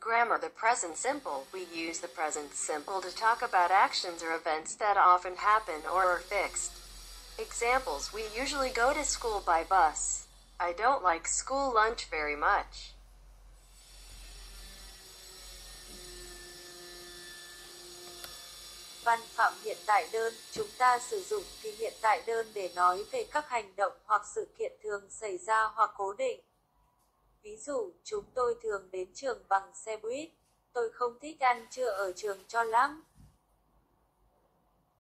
Grammar The present simple. We use the present simple to talk about actions or events that often happen or are fixed. Examples We usually go to school by bus. I don't like school lunch very much. Văn phạm hiện tại đơn, chúng ta sử dụng thì hiện tại đơn để nói về các hành động hoặc sự kiện thường xảy ra hoặc cố định. Ví dụ, chúng tôi thường đến trường bằng xe buýt. Tôi không thích ăn trưa ở trường cho lắm.